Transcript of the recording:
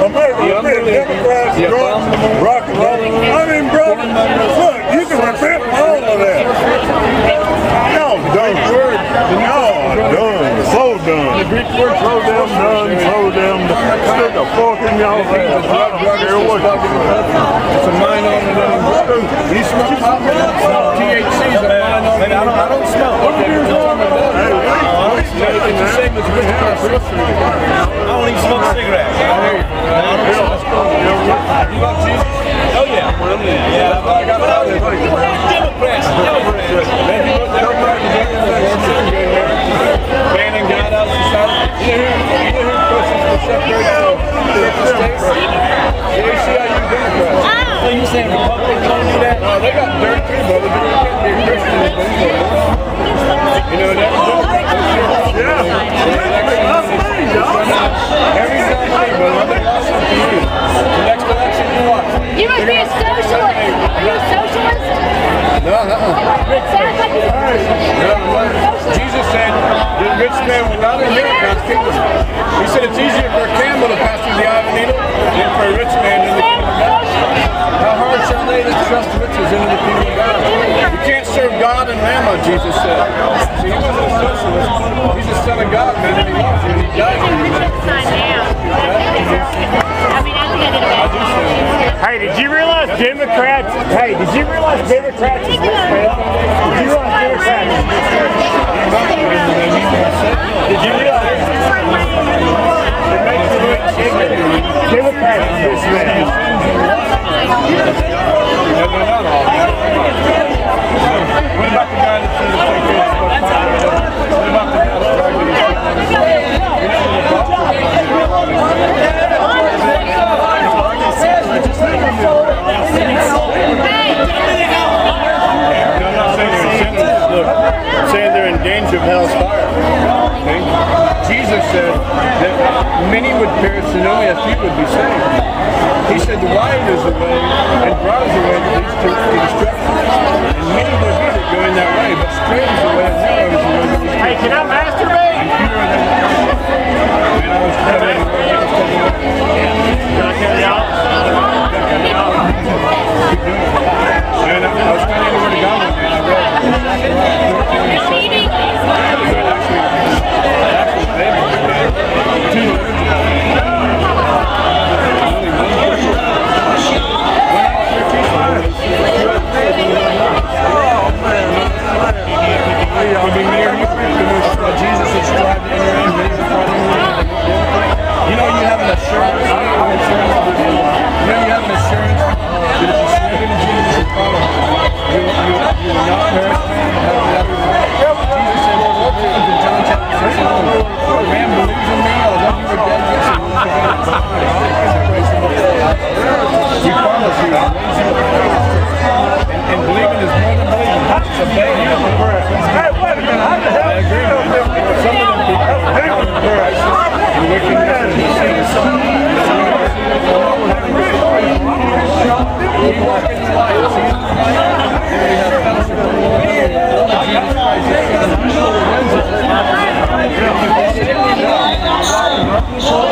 America, Democrats, drugs, rock and roll. I mean, brother, look, you can repent all of that. Y'all done. Y'all done. So done. The Greek word So damn done. So damn done. Stick a fork in y'all ass. I don't care what you say. It's a mind on the living You smoke pot? THC is a mind on the I don't, I don't smoke. I don't even smoke cigarettes. You. Love Jesus? Oh yeah. Yeah. I got that. Democrats. Democrats. You out out Democrats. So you Republicans don't do that? No, they got dirt too. You a Christian. You know that? You. The next election you watch. You must be a socialist. Are you a socialist? No. Sounds like you're a socialist. No. Jesus said the rich man will not inherit God's kingdom. He said it's easier for a camel to pass through the eye of a needle than for a rich man in the kingdom of God. How hard shall they that trust riches into the kingdom of God? You can't serve God and mammon, Jesus said. He wasn't a socialist. He's son of God, man, and he loves you, and he died for you. Hey, did you realize Democrats? Hey, did you realize Democrats? Did you realize Democrats? Did you realize Democrats is said that many would perish and only a few would be saved. He said the wide is the way and broad is the way that leads to destruction. And many Sure.